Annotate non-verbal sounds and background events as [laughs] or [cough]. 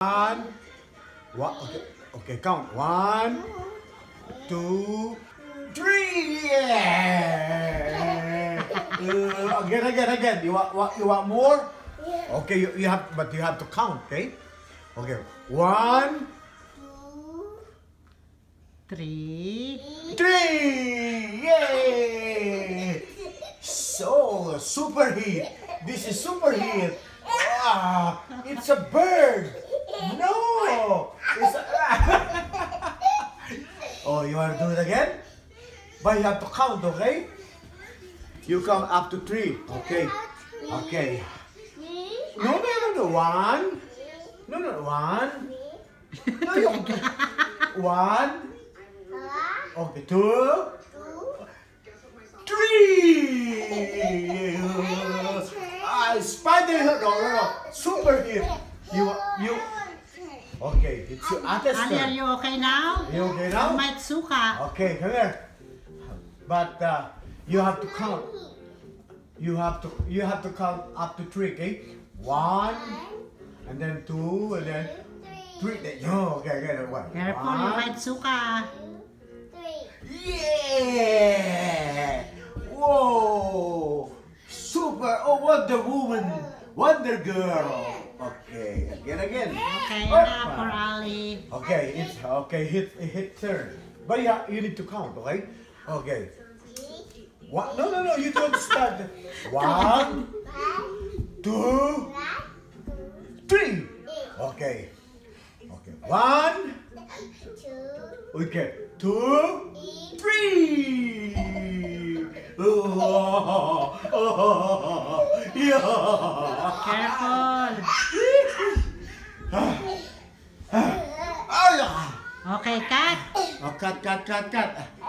One. One. Okay. Okay. Count. One, two, three. Yeah. Uh, again, again, again. You want, what? You want more? Yeah. Okay. You, you have, but you have to count. Okay. Okay. One, Three. three. Yay! So super Heath. This is super Heath. Ah, it's a bird. No, [laughs] oh, you want to do it again? But you have to count, okay? You count up to three. Okay. Okay. No, no, no, no. One. No, no, one. No, you... One. Okay, two. Three. Ah, spider. No, no, no. Super hit. You, you. Okay, it's your Ate's Ali, are you okay now? You okay now? might suka. Okay, come here. But uh, you have to count. You have to you have to count up to three, okay? One, and then two, and then three. Then, no, okay, okay, one. Careful, One. might suka. Yeah! Whoa! Super! Oh, Wonder Woman! Wonder Girl! Okay, again, again. Okay, Oh, enough for Ali. Okay, it's okay. Hit hit turn, but you, ha- you need to count, okay? Okay. One, no, no, no. You don't start. One, two, three. Okay. Okay. One. Okay. Two, three. Oh, oh, yeah. Careful. Ah. Okay, cut. Oh, cut, cut, cut, cut.